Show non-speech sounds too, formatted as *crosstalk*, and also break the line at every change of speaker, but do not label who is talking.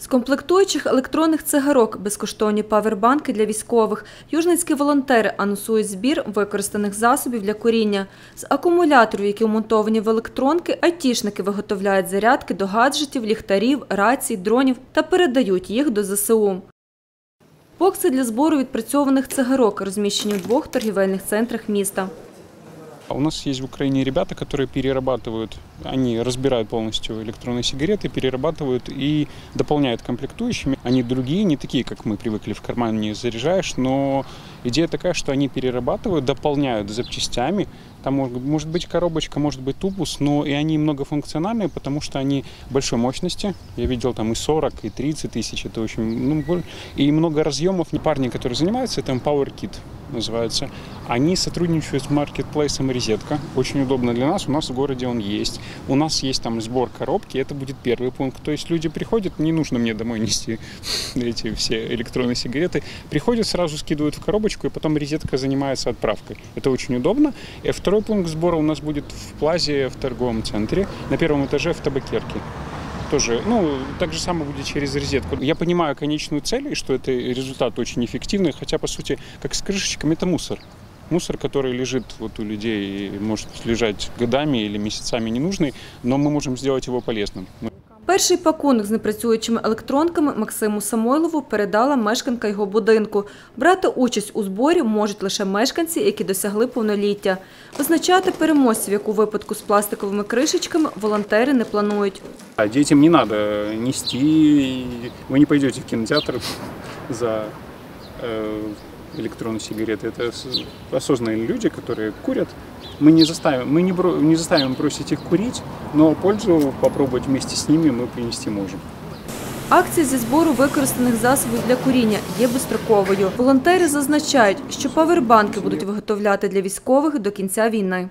З комплектуючих електронних цигарок безкоштовні павербанки для військових. Южницькі волонтери анонсують збір використаних засобів для куріння. З акумуляторів, які вмонтовані в електронки, айтішники виготовляють зарядки до гаджетів, ліхтарів, рацій, дронів та передають їх до ЗСУ. Бокси для збору відпрацьованих цигарок розміщені в двох торгівельних центрах міста.
А У нас есть в Украине ребята, которые перерабатывают, они разбирают полностью электронные сигареты, перерабатывают и дополняют комплектующими. Они другие, не такие, как мы привыкли, в карман не заряжаешь, но идея такая, что они перерабатывают, дополняют запчастями. Там может, может быть коробочка, может быть тубус, но и они многофункциональные, потому что они большой мощности. Я видел там и 40, и 30 тысяч, это очень, ну, и много разъемов. Парни, которые занимаются, это PowerKit называется. Они сотрудничают с маркетплейсом «Резетка». Очень удобно для нас. У нас в городе он есть. У нас есть там сбор коробки. Это будет первый пункт. То есть люди приходят, не нужно мне домой нести *laughs* эти все электронные сигареты. Приходят, сразу скидывают в коробочку, и потом «Резетка» занимается отправкой. Это очень удобно. И второй пункт сбора у нас будет в плазе в торговом центре. На первом этаже в табакерке тоже, ну, так же самое будет через розетку. Я понимаю конечную цель, и что это результат очень эффективный, хотя, по сути, как с крышечками, это мусор. Мусор, который лежит вот у людей, может лежать годами или месяцами ненужный, но мы можем сделать его полезным. Мы
Перший пакунок з непрацюючими електронками Максиму Самойлову передала мешканка його будинку. Брати участь у зборі можуть лише мешканці, які досягли повноліття. Визначати переможців, як у випадку з пластиковими кришечками, волонтери не планують.
А детям не надо нести, вы не пойдете в кинотеатр за э, электронные сигареты. Это с- осознанные люди, которые курят. Мы не заставим, мы не, бро- не заставим бросить их курить, но пользу попробовать вместе с ними мы принести можем.
Акція зі збору використаних засобів для куріння є безстроковою. Волонтери зазначають, що павербанки будуть виготовляти для військових до кінця війни.